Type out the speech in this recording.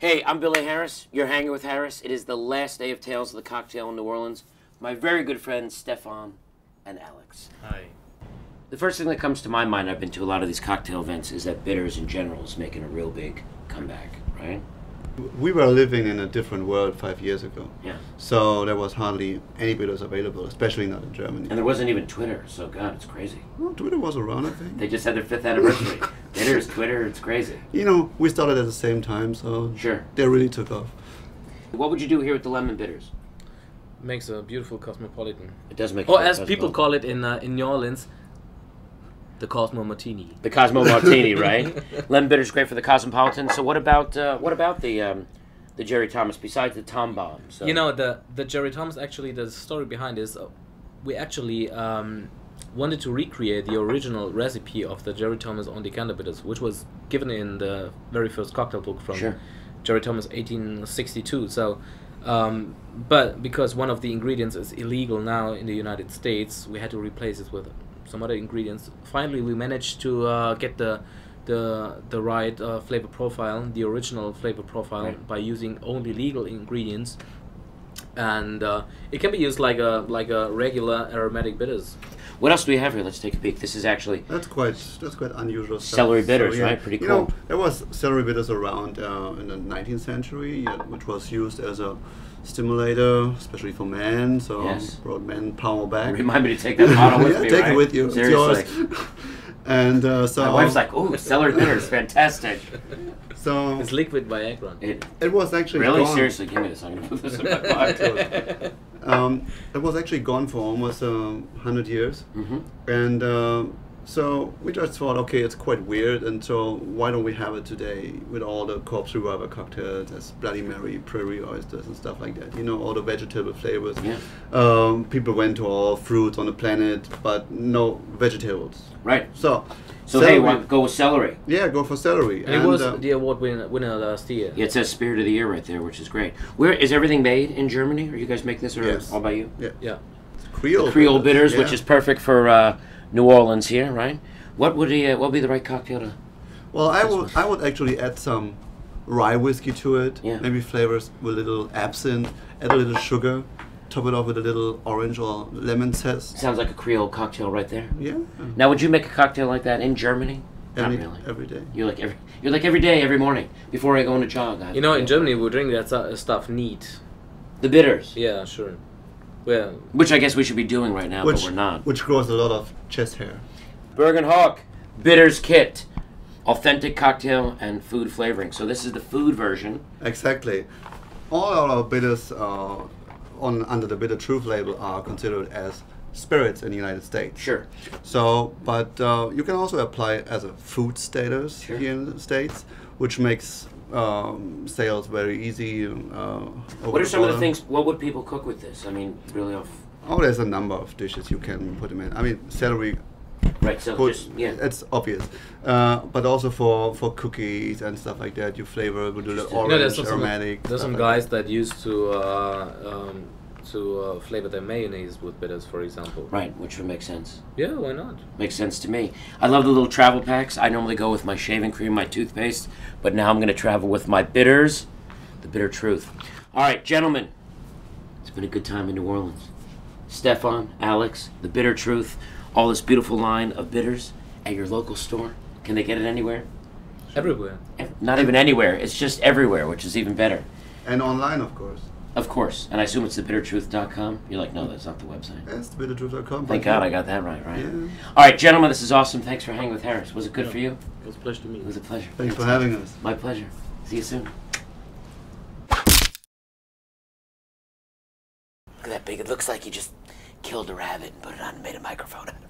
Hey, I'm Billy Harris. You're hanging with Harris. It is the last day of Tales of the Cocktail in New Orleans. My very good friends Stephan and Alex. Hi. The first thing that comes to my mind, I've been to a lot of these cocktail events, is that bitters in general is making a real big comeback, right? We were living in a different world five years ago. Yeah. So there was hardly any bitters available, especially not in Germany. And there wasn't even Twitter, so God, it's crazy. Well, Twitter was around, I think. They just had their fifth anniversary. bitters, Twitter, it's crazy. You know, we started at the same time, so Sure. they really took off. What would you do here with the lemon bitters? Makes a beautiful cosmopolitan. It does make. Or it as people call it in uh, in New Orleans, the Cosmo Martini. the Cosmo Martini, right? lemon bitter's great for the Cosmopolitan. So what about uh, what about the um, the Jerry Thomas besides the Tom Bomb? So You know the the Jerry Thomas actually the story behind is uh, we actually um, wanted to recreate the original recipe of the Jerry Thomas on decanter bitters, which was given in the very first cocktail book from Sure. Jerry Thomas 1862. So. Um, but because one of the ingredients is illegal now in the United States, we had to replace it with some other ingredients. Finally, we managed to uh, get the the the right uh, flavor profile, the original flavor profile, Right. by using only legal ingredients, and uh, it can be used like a like a regular aromatic bitters. What else do we have here? Let's take a peek. This is actually That's quite that's quite unusual stuff. Celery bitters, So, yeah, right? Pretty you cool. know, there was celery bitters around uh, in the 19th century, yeah, which was used as a stimulator, especially for men. So Yes. brought men power back. remind me to take that bottle with yeah, me. take right? it with you. Seriously. It's yours. and uh, so My wife's like, "Oh, celery bitters, fantastic." so It's liquid Viagra. It, it was actually really, gone. seriously, give me this. I'm gonna put this in my pocket. It was actually gone for almost um, 100 years. hmm And uh, so we just thought, okay, it's quite weird, and so why don't we have it today with all the corpse reviver cocktails, as Bloody Mary, Prairie oysters, and stuff like that. You know, all the vegetable flavors. Yeah. Um, people went to all fruits on the planet, but no vegetables. Right. So, So celery- hey, want, go with celery. yeah, go for celery. And it was uh, the award winner, winner last year. Yeah, it says Spirit of the Year right there, which is great. Where is everything made in Germany? Or you guys make this, or Yes. all by you? yeah, Yeah. Creole, Creole bitters, which yeah. is perfect for uh, New Orleans here, right? What would he, uh, what would be the right cocktail to? Well, I would I would actually add some rye whiskey to it. Yeah. Maybe flavors with a little absinthe, add a little sugar, top it off with a little orange or lemon zest. Sounds like a Creole cocktail right there. Yeah. Now, would you make a cocktail like that in Germany? Every, Not really. every day. You're like every you're like every day, every morning before I go on a jog. I You know, in Germany we drink that stuff neat. the bitters, Yeah, sure. Well, which I guess we should be doing right now, which but we're not. which grows a lot of chest hair. Berg and Hauck bitters kit, authentic cocktail and food flavoring. So this is the food version. Exactly. All our bitters uh, on under the Bitter Truth label are considered as spirits in the United States. Sure. So, but uh, you can also apply it as a food status Sure. here in the States, which makes um, sales very easy. Uh, What are some of the things? What would people cook with this? I mean, really off. Oh, there's a number of dishes you can put them in. I mean, celery, Right. So put, just yeah. it's obvious. Uh, but also for, for cookies and stuff like that, you flavor it with a little You orange, you know, there's some, aromatic. there's stuff some like guys that used to uh, um, to uh, flavor their mayonnaise with bitters, for example. Right, which would make sense. Yeah, why not? Makes sense to me. I love the little travel packs. I normally go with my shaving cream, my toothpaste, but now I'm going to travel with my bitters, the bitter truth. All right, gentlemen, it's been a good time in New Orleans. Stephan, Alex, the bitter truth, all this beautiful line of bitters at your local store. Can they get it anywhere? Everywhere. Not even anywhere. It's just everywhere, which is even better. And online, of course. Of course. And I assume it's thebittertruth.com. You're like, no, that's not the website. Yes, thebittertruth.com. Thank God I got that right, right? Yeah. All right, gentlemen, this is awesome. Thanks for hanging with Harris. Was it good Yeah. for you? It was a pleasure to meet It was a pleasure. Thanks for having us. My pleasure. See you soon. Look at that big. It looks like you just killed a rabbit and put it on and made a microphone out of it.